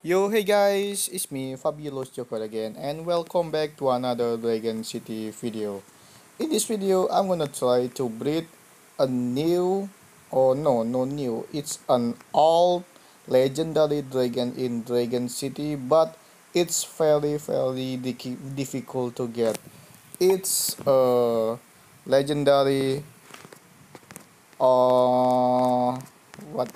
Yo, hey guys, it's me, Fabulous Joker again, and welcome back to another Dragon City video. In this video, I'm gonna try to breed a new, or no, no new, it's an old legendary dragon in Dragon City, but it's very, very difficult to get. It's a legendary, uh, what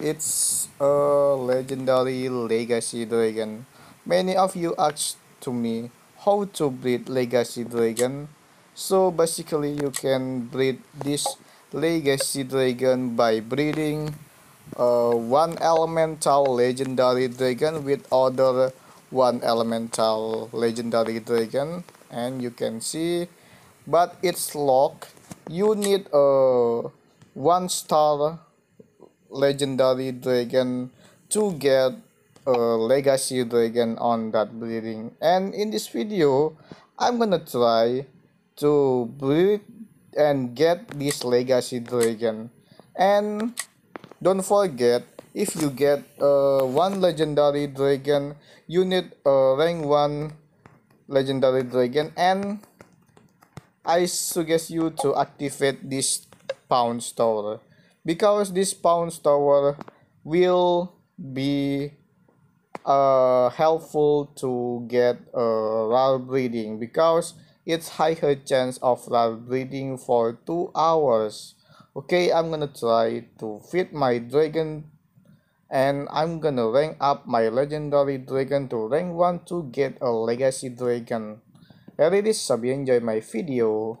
it's a legendary legacy dragon. Many of you asked to me how to breed legacy dragon. So basically you can breed this legacy dragon by breeding uh, one elemental legendary dragon with other one elemental legendary dragon and you can see but it's locked you need a one star legendary dragon to get a legacy dragon on that breeding and in this video I'm gonna try to breed and get this legacy dragon. And don't forget if you get uh, one legendary dragon you need a rank 1 legendary dragon. And I suggest you to activate this pound store because this pounce tower will be uh, helpful to get a uh, rare breeding because it's higher chance of rare breeding for two hours. Okay i'm gonna try to feed my dragon and i'm gonna rank up my legendary dragon to rank 1 to get a legacy dragon. I really hope you enjoy my video